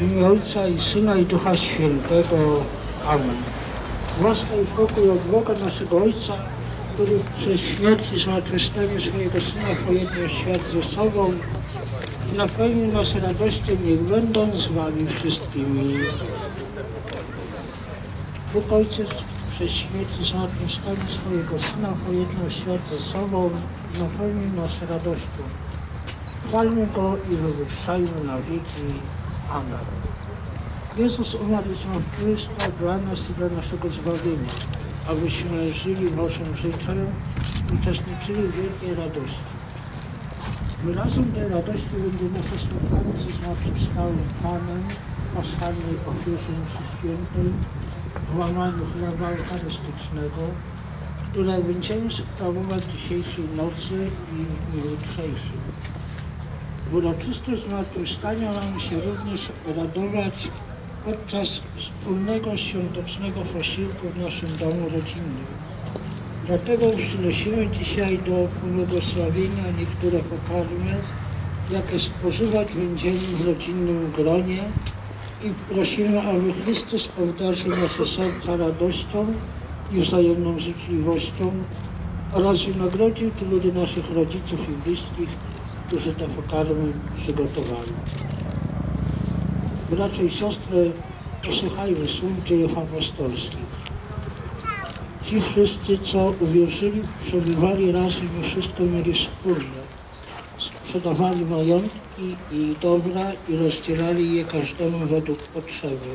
W imię Ojca i Syna i Ducha Świętego. Amen. Łaska i pokój od Boga naszego Ojca, który przez śmierć i zmartwychwstanie swojego Syna pojednał świat ze sobą i napełnił nas radością, niech będą z Wami wszystkimi. Bóg Ojciec przez śmierć i zmartwychwstanie swojego Syna pojednał świat ze sobą i napełnił nas radością. Chwalmy Go i wywyższajmy na wieki. Amen. Jezus umarł zmartwychwstał dla nas i dla naszego zbawienia, abyśmy żyli Bożym życiem i uczestniczyli w wielkiej radości. Wyrazem tej radości będzie nasze spotkanie ze zmartwychwstałym Panem, paschalnej ofierze mszy świętej, w łamaniu chleba eucharystycznego, które będziemy sprawować dzisiejszej nocy i w dniu jutrzejszym. W uroczystość zmartwychwstania mamy się również radować podczas wspólnego świątecznego posiłku w naszym domu rodzinnym. Dlatego przynosimy dzisiaj do pobłogosławienia niektóre pokarmy, jakie spożywać będziemy w rodzinnym gronie i prosimy, aby Chrystus obdarzył nasze serca radością i wzajemną życzliwością oraz wynagrodził trudy naszych rodziców i bliskich, którzy te pokarmy przygotowali. Bracia i siostry, posłuchajmy słów dziejów apostolskich. Ci wszyscy, co uwierzyli, przebywali razem i wszystko mieli wspólne. Sprzedawali majątki i dobra i rozdzielali je każdemu według potrzeby.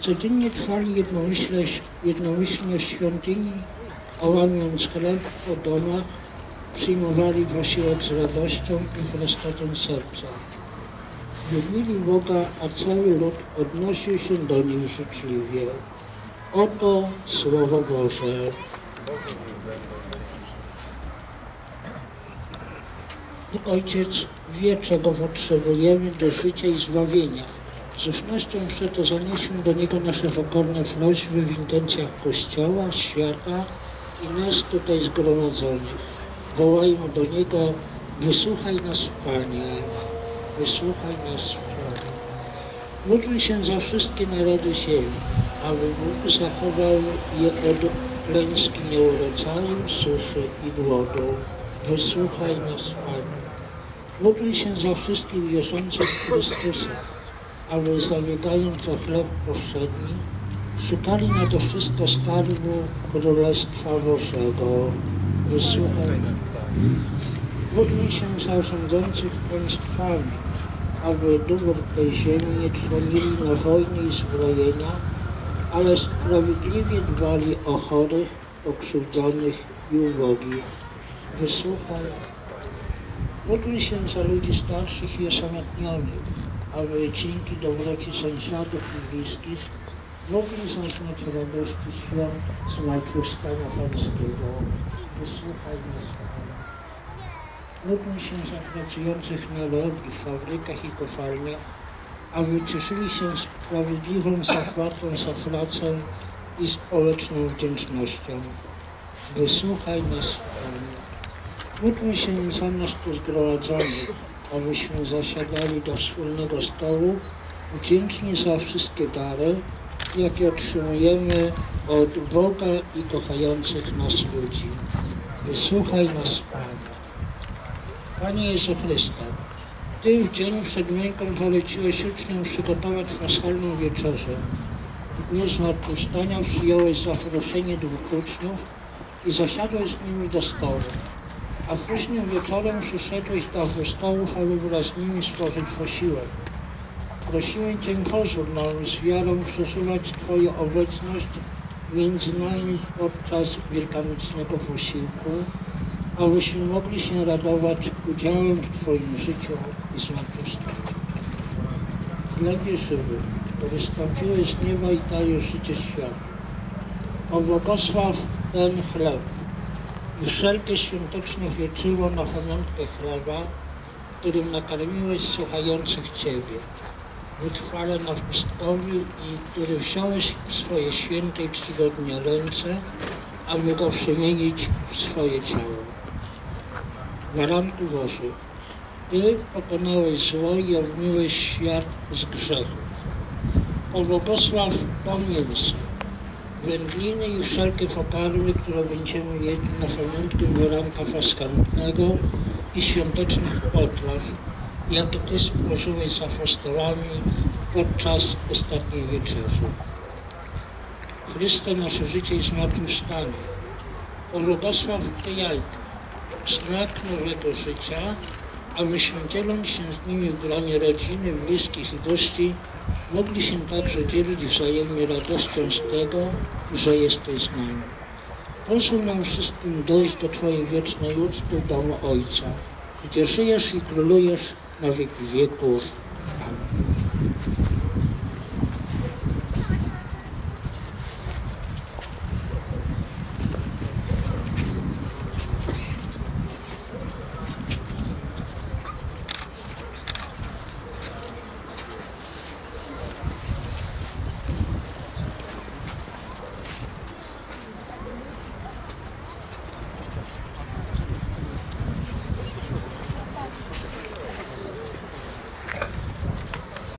Codziennie trwali jednomyślnie, jednomyślnie w świątyni, a łamiąc chleb po domach, przyjmowali posiłek z radością i prostotem serca. Wielbili Boga, a cały lud odnosił się do nich życzliwie. Oto Słowo Boże. Ojciec wie, czego potrzebujemy do życia i zbawienia. Z ufnością przeto zanieśmy do Niego nasze pokorne prośby w intencjach Kościoła, świata i nas tutaj zgromadzonych. Wołajmy do Niego, wysłuchaj nas Panie, wysłuchaj nas Panie. Módlmy się za wszystkie narody ziemi, aby Bóg zachował je od klęski nieurodzaju, suszy i głodu. Wysłuchaj nas Panie. Módlmy się za wszystkich wierzących w Chrystusa, aby zabiegając o chleb powszedni, szukali nade wszystko skarbu Królestwa Bożego. Się za rządzących państwami, aby dóbr tej ziemi nie trwonili na wojny i zbrojenia, ale sprawiedliwie dbali o chorych, pokrzywdzonych i ubogich. Wysłuchaj. Módlmy się za ludzi starszych i osamotnionych, aby dzięki dobroci sąsiadów i bliskich mogli zaznać radości świąt zmartwychwstania Pańskiego. Wysłuchaj nas. Módlmy się za pracujących na lobby, fabrykach i kopalniach, aby cieszyli się sprawiedliwą zapłatą za pracę i społeczną wdzięcznością. Wysłuchaj nas, Panie. Módlmy się za nas tu zgromadzonych, abyśmy zasiadali do wspólnego stołu, wdzięczni za wszystkie dary, jakie otrzymujemy od Boga i kochających nas ludzi. Wysłuchaj nas, Panie. Panie Jezu Chryste, Ty w dzień przed męką poleciłeś uczniom przygotować paschalną wieczerzę. W dniu zmartwychwstania przyjąłeś zaproszenie dwóch uczniów i zasiadłeś z nimi do stołu. A późnym wieczorem przyszedłeś do stołów, aby wraz z nimi stworzyć posiłek. Prosiłem Cię, pozwól nam z wiarą przeżywać Twoją obecność między nami podczas wielkanocnego posiłku, abyśmy mogli się radować udziałem w Twoim życiu i zmartwychwstaniu. Chlebie żywy, który stąpiłeś z nieba i dajesz życie światu. Pobłogosław ten chleb i wszelkie świąteczne pieczywo na pamiątkę chleba, którym nakarmiłeś słuchających Ciebie. Wytrwale na pustkowiu i który wziąłeś w swoje święte i czcigodne ręce, aby go przemienić w swoje ciało. Baranku Boży, Ty pokonałeś zło i obmyłeś świat z grzechu. O Bogosław to mięso, wędliny i wszelkie pokarmy, które będziemy jedli na pamiątkę poranka paschalnego i świątecznych potraw, jakie Ty spożyłeś z apostołami podczas ostatniej wieczerzy. Chryste nasze życie i zmartwychwstanie. O Bogosław Ty jajka, znak nowego życia, abyśmy dzieląc się z nimi w gronie rodziny, bliskich i gości, mogli się także dzielić wzajemnie radością z tego, że jesteś z nami. Pozwól nam wszystkim dojść do Twojej wiecznej uczty w domu Ojca, gdzie żyjesz i królujesz मैंने ये तो